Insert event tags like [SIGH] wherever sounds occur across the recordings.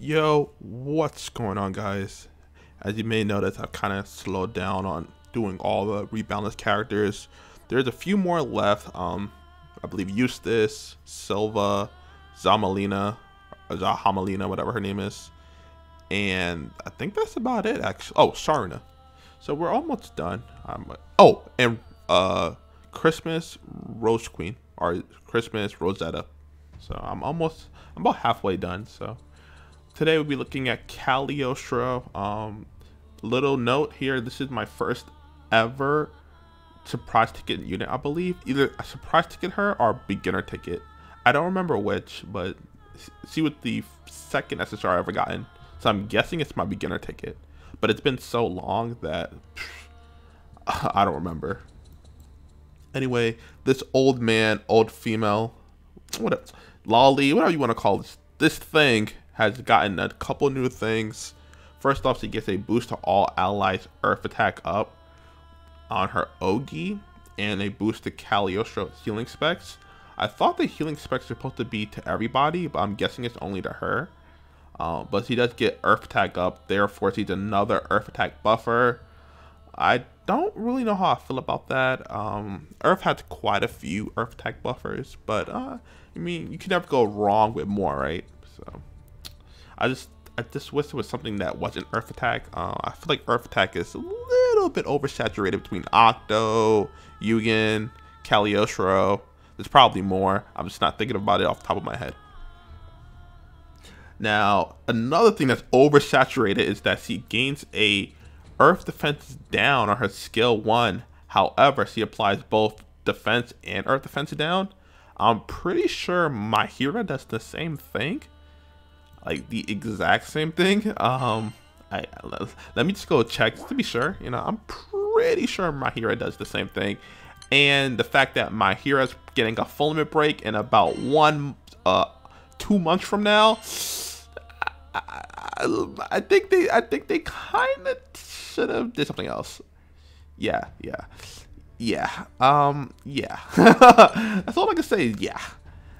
Yo, what's going on guys? As you may notice, I've kind of slowed down on doing all the rebalance characters. There's a few more left. Um, I believe Eustace, Silva, Zamalina, Zahamalina, whatever her name is. And I think that's about it actually. Oh, Sharna. So we're almost done. Um, oh, and uh, Christmas Rose Queen or Christmas Rosetta. So I'm almost, I'm about halfway done. So today we'll be looking at Cagliostro. Um, little note here, this is my first ever surprise ticket unit, I believe. Either a surprise ticket her or beginner ticket. I don't remember which, but she was the second SSR I ever gotten. So I'm guessing it's my beginner ticket. But it's been so long that [SIGHS] I don't remember. Anyway, this old man, old female, what lolly, whatever you want to call this, this thing has gotten a couple new things. First off, she gets a boost to all allies Earth attack up on her Ogi, and a boost to Cagliostro healing specs. I thought the healing specs are supposed to be to everybody, but I'm guessing it's only to her. Uh, but she does get Earth attack up, therefore she's another Earth attack buffer. I don't really know how I feel about that. Um, Earth has quite a few Earth attack buffers, but uh, I mean, you can never go wrong with more, right? So, I just I just wish it was something that wasn't Earth attack. Uh, I feel like Earth attack is a little bit oversaturated between Okto, Yugen, Cagliostro. There's probably more. I'm just not thinking about it off the top of my head. Now, another thing that's oversaturated is that she gains a Earth defense down on her skill 1. However, she applies both defense and Earth defense down. I'm pretty sure Mahira does the same thing. Like the exact same thing. Um, I let me just go check just to be sure. You know, I'm pretty sure Mahira does the same thing. And the fact that Mahira's getting a full limit break in about one, uh, two months from now, I, I, I think they, I think they kind of should have did something else. Yeah, yeah, yeah. Um, yeah. [LAUGHS] That's all I can say. Yeah,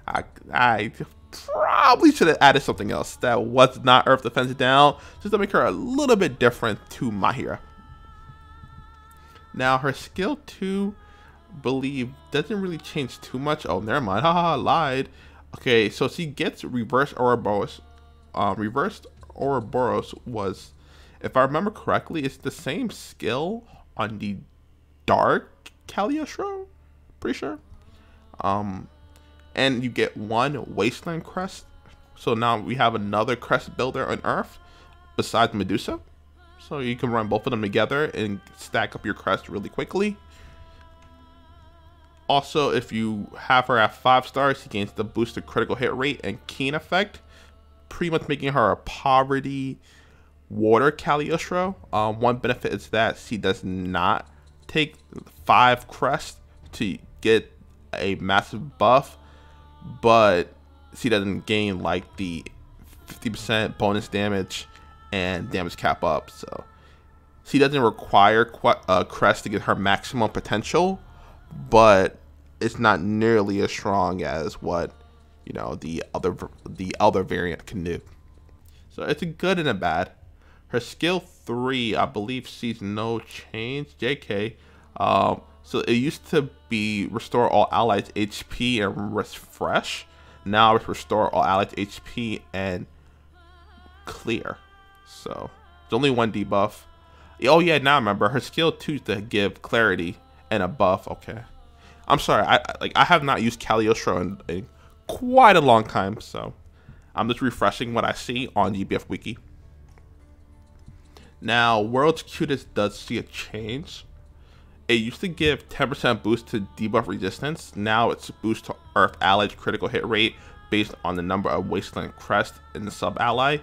I, I probably should have added something else that was not Earth Defense down, just to make her a little bit different to Mahira. Now her skill two, believe doesn't really change too much. Oh, never mind. Haha, lied. Okay, so she gets reverse Ouroboros. Um, reversed Ouroboros was if I remember correctly, it's the same skill on the Dark Cagliostro. Pretty sure. Um, and you get one Wasteland Crest. So now we have another crest builder on Earth besides Medusa. So you can run both of them together and stack up your crest really quickly. Also, if you have her at 5 stars, she gains the boosted critical hit rate and keen effect, pretty much making her a poverty water Cagliostro. Um, one benefit is that she does not take five crests to get a massive buff, but she doesn't gain like the 50% bonus damage and damage cap up. So she doesn't require a uh, crest to get her maximum potential, but it's not nearly as strong as what you know the other the other variant can do. So it's a good and a bad. Her skill 3, I believe, sees no change. JK. Um, so it used to be restore all allies HP and refresh. Now it's restore all allies HP and clear. So it's only one debuff. Oh yeah, now I remember her skill 2 to give clarity and a buff. Okay. I'm sorry. I like I have not used Cagliostro in, in quite a long time, so I'm just refreshing what I see on GBF Wiki. Now, World's Cutest does see a change. It used to give 10% boost to debuff resistance. Now it's boost to Earth allies critical hit rate based on the number of Wasteland Crest in the sub-ally.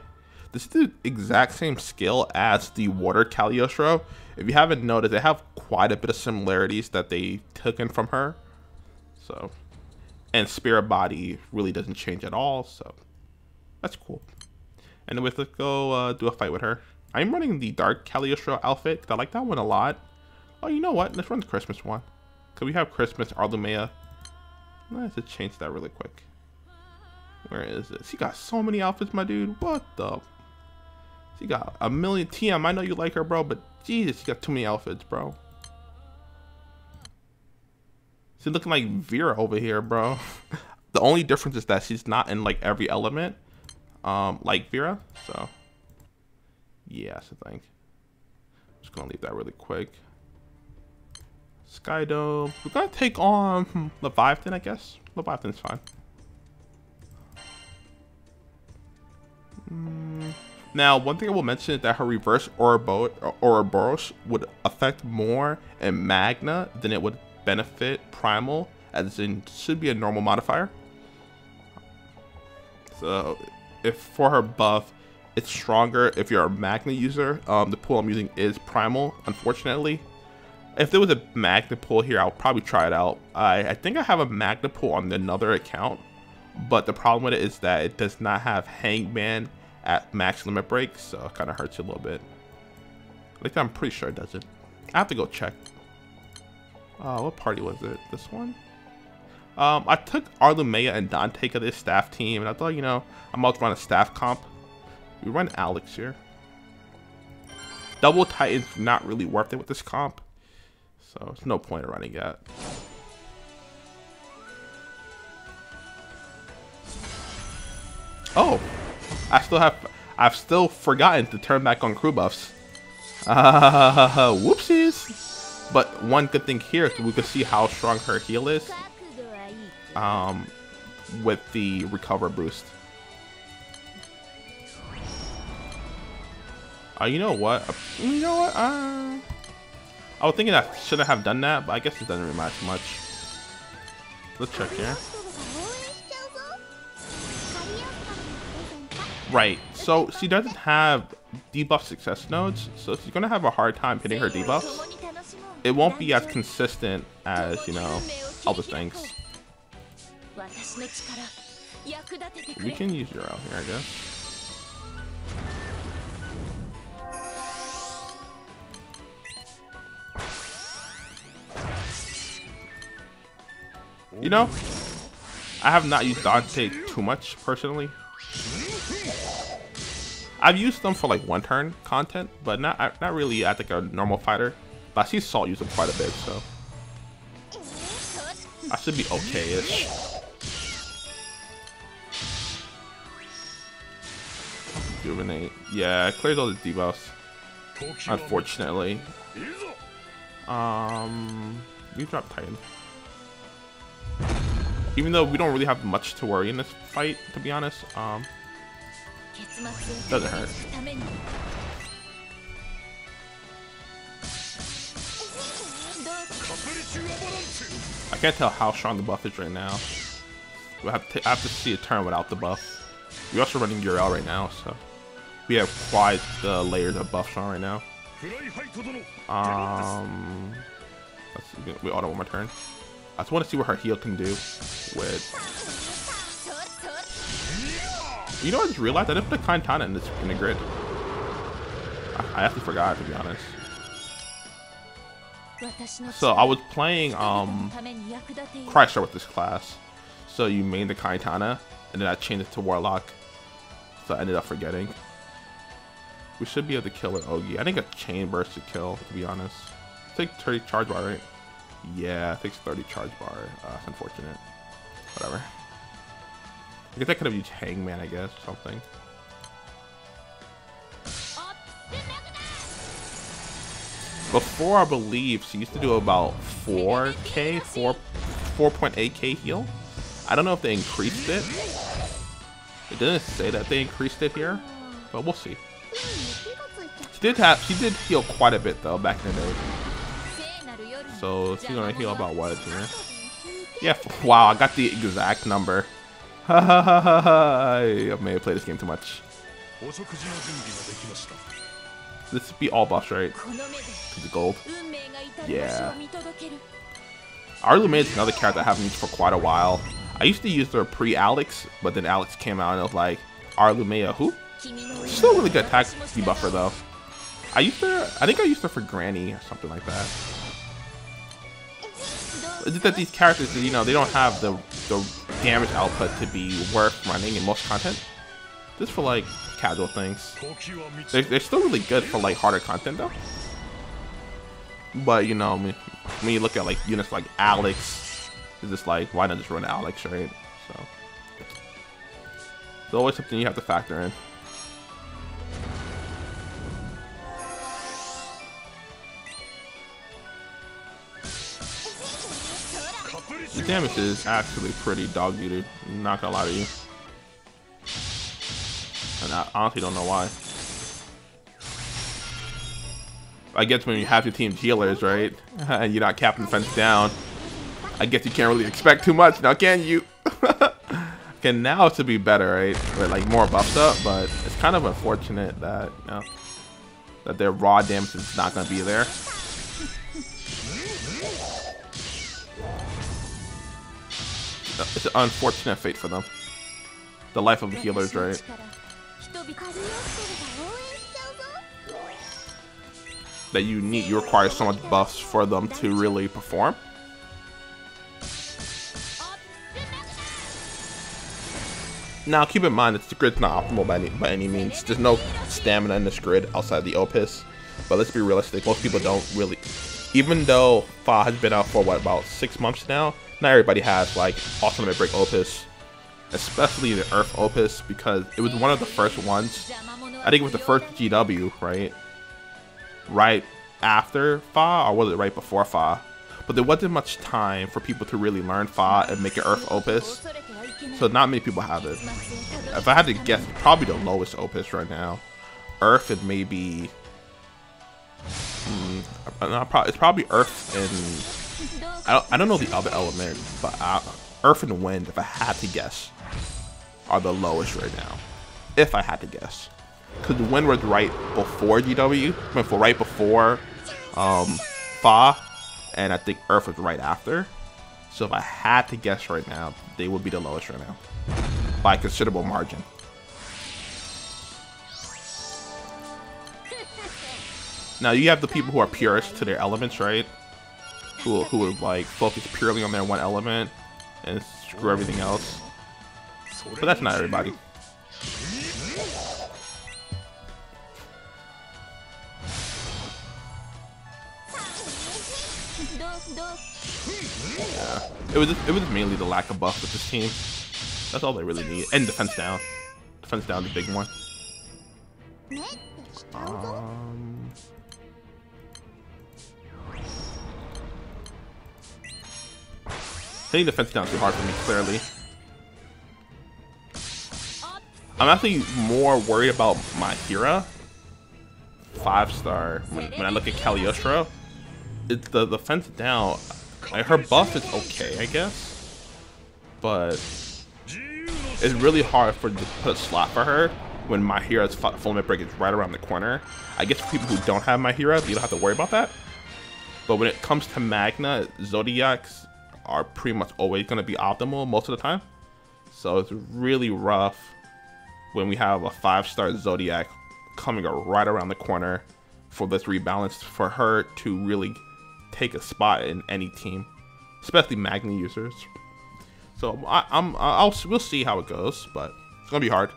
This is the exact same skill as the Water Cagliostro. If you haven't noticed, they have quite a bit of similarities that they took in from her. So, and Spirit Body really doesn't change at all, so that's cool. Anyways, let's go uh, do a fight with her. I'm running the Dark Cagliostro outfit because I like that one a lot. Oh, you know what? Let's run the Christmas one. Because we have Christmas Arulumaya. Let's just change that really quick. Where is it? She got so many outfits, my dude. What the? She got a million. TM, I know you like her, bro, but Jesus, she got too many outfits, bro. She's looking like Vira over here, bro. [LAUGHS] the only difference is that she's not in like every element, um, like Vira. So, yes, I think. Just gonna leave that really quick. Skydome. We're gonna take on Leviathan, I guess. Leviathan's fine. Mm. Now, one thing I will mention is that her reverse Ouroboros would affect more in Magna than it would benefit Primal, as in should be a normal modifier. So, if for her buff, it's stronger if you're a Magna user. Um, the pool I'm using is Primal, unfortunately. If there was a Magna here, I'll probably try it out. I, I think I have a Magna on another account, but the problem with it is that it does not have Hangman at max limit break, so it kind of hurts you a little bit. Least I'm pretty sure it doesn't. I have to go check. Uh, what party was it? This one? Um, I took Arulumaya and Dante to this staff team, and I thought, you know, I'm about to run a staff comp. We run Alex here. Double Titan's not really worth it with this comp. So, it's no point in running yet. Oh, I still have, I've still forgotten to turn back on crew buffs. Uh, [LAUGHS] whoopsies. But one good thing here is we can see how strong her heal is um, with the recover boost. Uh, you know what? Uh, you know what? Uh, I was thinking I shouldn't have done that, but I guess it doesn't really matter much. Let's check here. Right. So she doesn't have debuff success nodes, so she's gonna have a hard time hitting her debuffs. It won't be as consistent as, you know, other things. We can use your out here, I guess. You know, I have not used Dante too much personally. I've used them for like one turn content, but not not really as like a normal fighter. But I see Salt use them quite a bit, so I should be okay-ish. Yeah, it clears all the debuffs. Unfortunately. Um, we drop Titan. Even though we don't really have much to worry in this fight, to be honest. Um, doesn't hurt. I can't tell how strong the buff is right now. We have to, I have to see a turn without the buff. We're also running Uriel right now, so we have quite the layers of buffs on right now. Um, let's we auto one more turn. I just want to see what her heal can do with. You know, I just realized I didn't put a in this in the grid. I, I actually forgot to be honest. So I was playing um Chrysaor with this class. So you main the Katana, and then I changed it to Warlock. So I ended up forgetting. We should be able to kill an Ogi. I think a chain burst to kill, to be honest. Take 30 charge bar, right? Yeah, takes 30 charge bar. Uh, that's unfortunate. Whatever. I guess I could have used Hangman, I guess, or something. Before, I believe, she used to do about 4k, 4, 4.8k heal. I don't know if they increased it. It didn't say that they increased it here, but we'll see. She did have, she did heal quite a bit though back in the day. So she's gonna heal about what? Yeah, wow, I got the exact number. Ha ha ha. I may have played this game too much. This would be all buffs, right? The gold. Yeah. Arulumaya is another character I haven't used for quite a while. I used to use her pre-Alex, but then Alex came out and I was like, Arulumaya who? Still really good attack debuffer though. I used her, I think I used her for Granny or something like that. It's just that these characters, you know, they don't have the, the damage output to be worth running in most content. Just for like casual things. They're, they're still really good for like harder content though. But you know, when, when you look at like units like Alex, it's just like why not just run Alex, right? So it's always something you have to factor in. Damage is actually pretty dog duty. Not gonna lie to you. And I honestly don't know why. I guess when you have your team healers, right? [LAUGHS] And you're not capping fence down. I guess you can't really expect too much now, can you? [LAUGHS] okay, now to be better, right? Like more buffs up, but it's kind of unfortunate that you know, that their raw damage is not gonna be there. It's an unfortunate fate for them. The life of healers, right? That you need, you require so much buffs for them to really perform. Now, keep in mind that the grid's not optimal by any, by any means. There's no stamina in this grid outside the Opus. But let's be realistic, most people don't really... Even though Fa has been out for, what, about six months now? Not everybody has like Ultimate Break Opus, especially the Earth Opus because it was one of the first ones. I think it was the first GW, right? Right after Fa, or was it right before Fa? But there wasn't much time for people to really learn Fa and make it Earth Opus, so not many people have it. If I had to guess, probably the lowest Opus right now. Earth and maybe. Hmm, it's probably Earth and I don't, I don't know the other element, but uh, Earth and Wind, if I had to guess, are the lowest right now. If I had to guess. Because the Wind was right before GW, before, right before um, Fa, and I think Earth was right after. So if I had to guess right now, they would be the lowest right now. By a considerable margin. [LAUGHS] Now you have the people who are purest to their elements, right? Who who would like focus purely on their one element and screw everything else. But that's not everybody. Yeah. It was just, it was mainly the lack of buff with this team. That's all they really need. And defense down. Defense down the big one. Um, Hitting defense down too hard for me, clearly. I'm actually more worried about Mahira. Five star. When, when I look at Cagliostro, it's the, the fence down. Like her buff is okay, I guess. But it's really hard for to put a slot for her when Mahira's Fulminate Break is right around the corner. I guess for people who don't have my Hera, you don't have to worry about that. But when it comes to Magna, Zodiac's are pretty much always going to be optimal most of the time. So it's really rough when we have a five-star Zodiac coming right around the corner for this rebalance for her to really take a spot in any team, especially Magna users. So I, am I'll we'll see how it goes, but it's gonna be hard.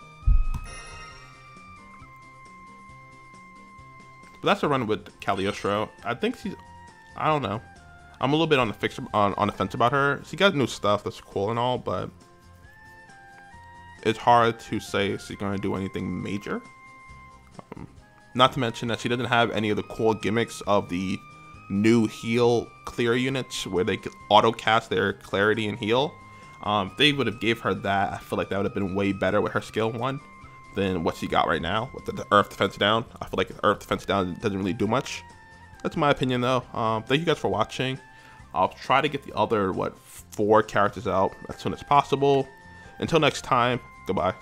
But that's a run with Cagliostro. I think she's, I don't know. I'm a little bit on the fix on, on the fence about her. She got new stuff that's cool and all, but it's hard to say she's going to do anything major. Um, not to mention that she doesn't have any of the cool gimmicks of the new heal clear units where they could auto cast their clarity and heal. Um, they would have gave her that, I feel like that would have been way better with her skill one than what she got right now with the, the earth defense down. I feel like earth defense down doesn't really do much. That's my opinion though. Um, thank you guys for watching. I'll try to get the other, what, four characters out as soon as possible. Until next time, goodbye.